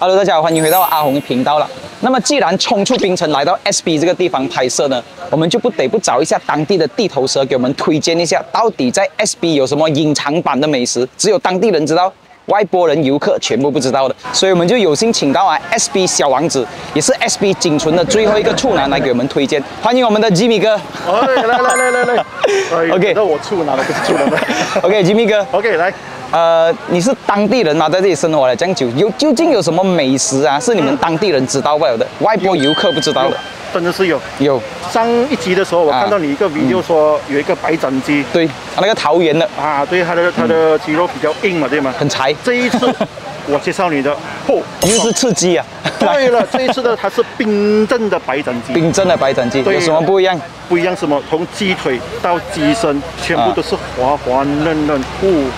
Hello，大家好，欢迎回到阿红的频道了。那么，既然冲出冰城来到 SB 这个地方拍摄呢，我们就不得不找一下当地的地头蛇，给我们推荐一下，到底在 SB 有什么隐藏版的美食，只有当地人知道，外国人游客全部不知道的。所以我们就有幸请到啊 SB 小王子，也是 SB 仅存的最后一个处男来给我们推荐。欢迎我们的吉米哥。哎，来来来来来 OK 那我处男了，不是处男了。OK，吉米哥，OK，来，呃，你是当地人嘛，在这里生活了这样久，有究竟有什么美食啊，是你们当地人知道不了的，外国游客不知道的？真的是有。有，上一集的时候，我啊看到你一个 video 说有一个白斩鸡对，那个桃园的啊，对，它的它的鸡肉比较硬嘛，对吗？很柴，这一次 我介绍你的，嚯，又是刺激啊！对了，这一次的它是冰镇的白斩鸡，冰镇的白斩鸡有什么不一样？不一样什么？从鸡腿到鸡身，全部都是滑滑嫩嫩，哦，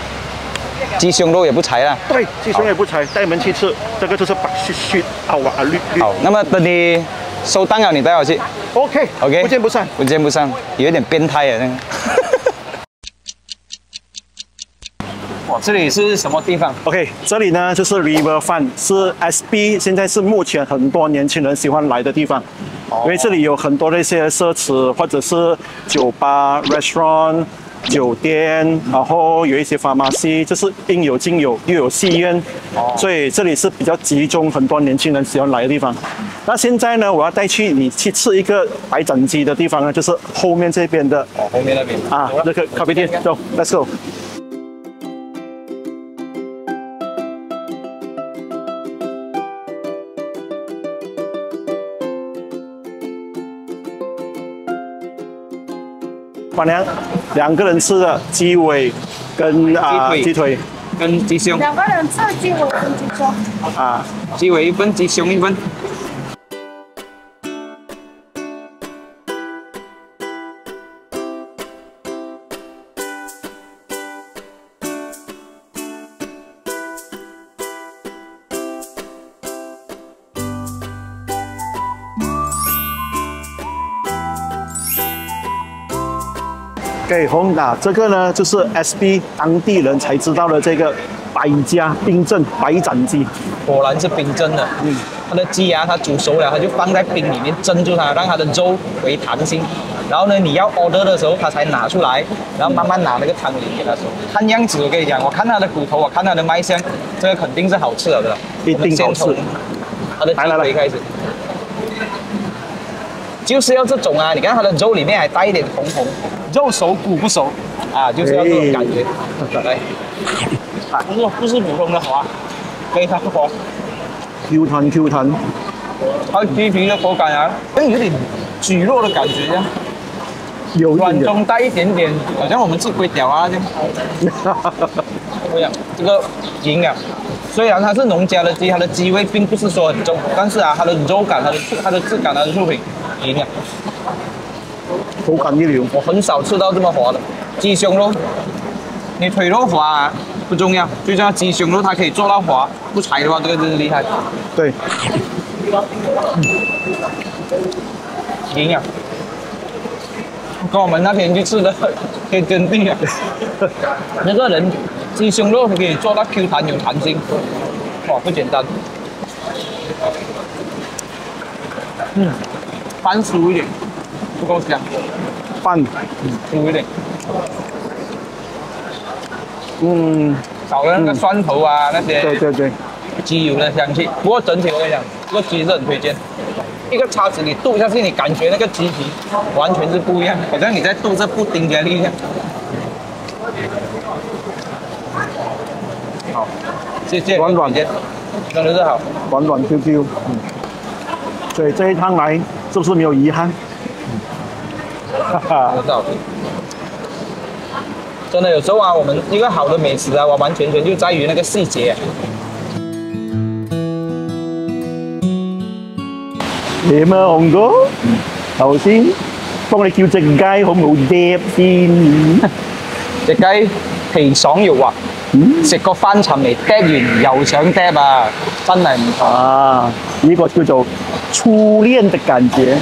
鸡胸肉也不柴啊。对，鸡胸也不柴，带你们去吃，这个就是白雪雪啊哇啊绿绿好，那么等你收档了，你带我去。，OK OK，不见不散。不见不散，有一点变态啊，那个。哇，这里是什么地方？OK，这里呢就是 River Fun，是 SB，现在是目前很多年轻人喜欢来的地方，因为这里有很多的一些奢侈或者是酒吧、restaurant、酒店，然后有一些 pharmacy，就是应有尽有，又有戏院，所以这里是比较集中很多年轻人喜欢来的地方。那现在呢，我要带去你去吃一个白斩鸡的地方呢，就是后面这边的哦，后面那边啊那个咖啡店，走，Let's go。板娘，两个人吃的鸡尾跟啊鸡腿。鸡腿。跟鸡胸。两个人吃鸡尾跟鸡胸，啊，鸡尾一份，鸡胸一份。给红打这个呢，就是 SB 当地人才知道的这个百家冰镇白斩鸡。果然是冰镇的。嗯，它的鸡啊，它煮熟了，它就放在冰里面蒸住它，让它的肉回弹性。然后呢，你要 order 的时候，它才拿出来，然后慢慢拿那个汤里给它收。看样子，我跟你讲，我看它的骨头，我看它的卖相，这个肯定是好吃的的。一定好吃它的鸡来来来腿开始。就是要这种啊！你看它的肉里面还带一点红红，肉熟骨不熟啊，就是要这种感觉。来，啊，不是不是普通的滑，非常滑。Q 弹 Q 弹，它鸡皮的口感啊，跟有点蒟蒻的感觉这样，软有一点点。中带一点点，好像我们吃龟屌啊这样。不一样，这个营养。虽然它是农家的鸡，它的鸡味并不是说很重，但是啊，它的肉感、它的它的质感、它的肉品营养，口感一流。我很少吃到这么滑的鸡胸肉。你腿肉滑啊不重要，最重要鸡胸肉它可以做到滑，不柴的话，这个就是厉害。对，嗯营养，跟我们那天去吃的 可以跟定啊。那个人鸡胸肉可以做到 Q 弹有弹性，哇，不简单。嗯，饭酥一点，不够香，饭，酥一点，嗯，少了那个蒜头啊、那些对对对，鸡油的香气。不过整体我跟你讲，这个鸡是很推荐。一个叉子你剁下去，你感觉那个鸡皮完全是不一样，好像你在剁这布丁的力量。好，谢谢，软软的，真的是好。软软 Q Q。嗯，所以这一趟来是不是没有遗憾？哈哈真，的有时候啊，我们一个好的美食啊，完完全全就在于那个细节、啊。點啊，紅哥？頭先幫你叫只雞好冇碟先？只雞皮爽肉滑，食個翻尋嚟，嗒完又想嗒啊，真係唔錯。啊，呢、個叫做初戀的感覺。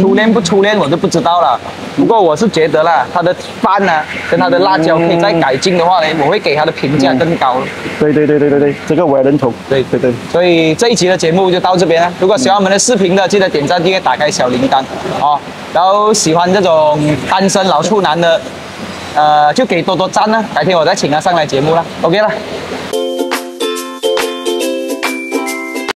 初戀不初戀我就不知道了，不过我是觉得啦，它的饭呢，跟它的辣椒可以再改进的话呢，我会给它的评价更高了。对对对对对对，这个我也认同。对对对，所以这一期的节目就到这边了。如果喜欢我们的视频的，记得点赞、订阅、打开小铃铛哦。然后喜欢这种单身老处男的，呃，就给多多赞呢。改天我再请他上来节目了。OK 了。